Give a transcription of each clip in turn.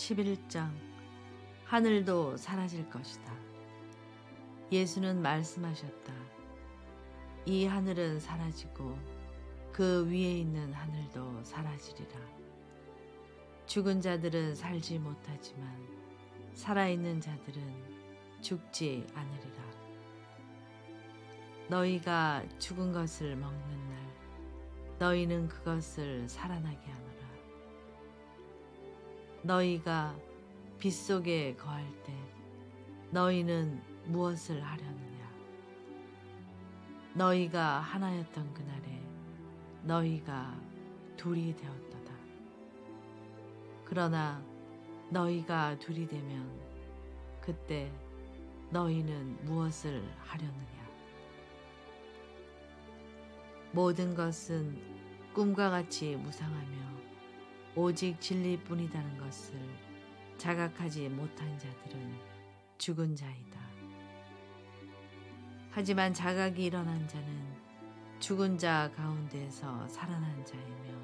11장 하늘도 사라질 것이다. 예수는 말씀하셨다. 이 하늘은 사라지고 그 위에 있는 하늘도 사라지리라. 죽은 자들은 살지 못하지만 살아있는 자들은 죽지 않으리라. 너희가 죽은 것을 먹는 날 너희는 그것을 살아나게 하노라. 너희가 빗속에 거할 때 너희는 무엇을 하려느냐? 너희가 하나였던 그날에 너희가 둘이 되었도다. 그러나 너희가 둘이 되면 그때 너희는 무엇을 하려느냐? 모든 것은 꿈과 같이 무상하며 오직 진리뿐이라는 것을 자각하지 못한 자들은 죽은 자이다. 하지만 자각이 일어난 자는 죽은 자 가운데서 살아난 자이며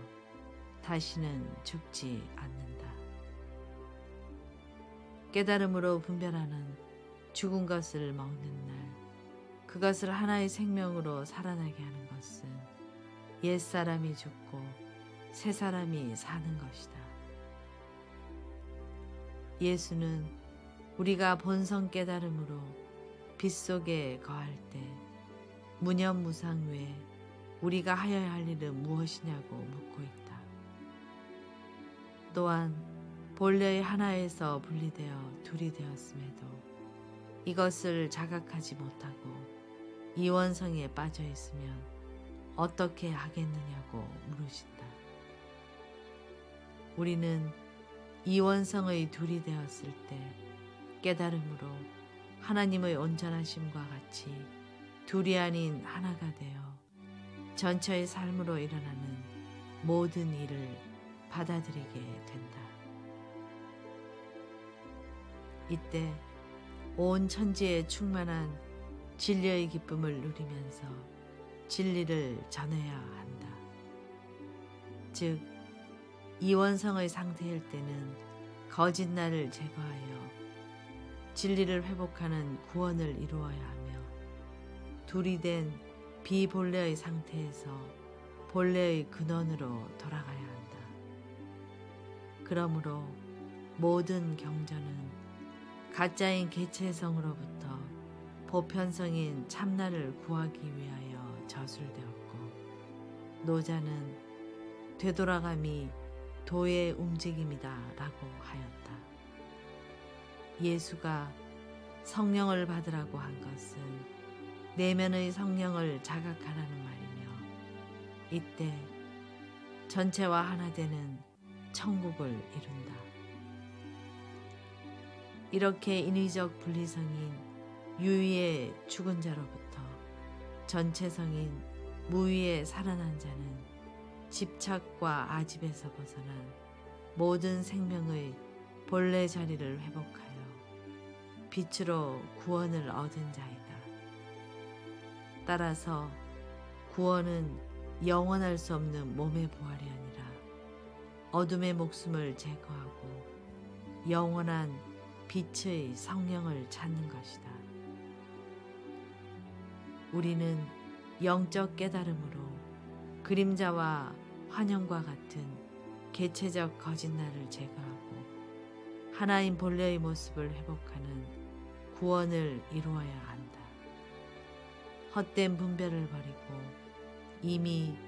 다시는 죽지 않는다. 깨달음으로 분별하는 죽은 것을 먹는 날, 그것을 하나의 생명으로 살아나게 하는 것은 옛사람이 죽고 새 사람이 사는 것이다. 예수는 우리가 본성 깨달음으로 빗속에 거할 때 무념무상 외에 우리가 하여야 할 일은 무엇이냐고 묻고 있다. 또한 본래의 하나에서 분리되어 둘이 되었음에도 이것을 자각하지 못하고 이원성에 빠져 있으면 어떻게 하겠느냐고 물으신다. 우리는 이원성의 둘이 되었을 때 깨달음으로 하나님의 온전하심과 같이 둘이 아닌 하나가 되어 전처의 삶으로 일어나는 모든 일을 받아들이게 된다. 이때 온 천지에 충만한 진리의 기쁨을 누리면서 진리를 전해야 한다. 즉, 이원성의 상태일 때는 거짓날을 제거하여 진리를 회복하는 구원을 이루어야 하며 둘이 된 비본래의 상태에서 본래의 근원으로 돌아가야 한다. 그러므로 모든 경전은 가짜인 개체성으로부터 보편성인 참나를 구하기 위하여 저술되었고 노자는 되돌아감이 도의 움직임이다 라고 하였다. 예수가 성령을 받으라고 한 것은 내면의 성령을 자각하라는 말이며 이때 전체와 하나 되는 천국을 이룬다. 이렇게 인위적 분리성인 유위의 죽은 자로부터 전체성인 무위의 살아난 자는 집착과 아집에서 벗어난 모든 생명의 본래 자리를 회복하여 빛으로 구원을 얻은 자이다. 따라서 구원은 영원할 수 없는 몸의 부활이 아니라 어둠의 목숨을 제거하고 영원한 빛의 성령을 찾는 것이다. 우리는 영적 깨달음으로 그림자와 환영과 같은 개체적 거짓말을 제거하고 하나인 본래의 모습을 회복하는 구원을 이루어야 한다. 헛된 분별을 버리고 이미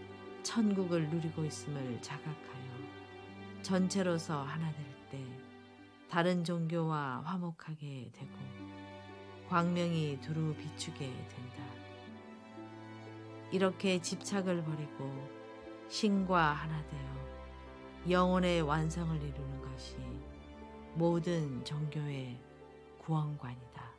천국을 누리고 있음을 자각하여 전체로서 하나 될 때 다른 종교와 화목하게 되고 광명이 두루 비추게 된다. 이렇게 집착을 버리고 신과 하나 되어 영혼의 완성을 이루는 것이 모든 종교의 구원관이다.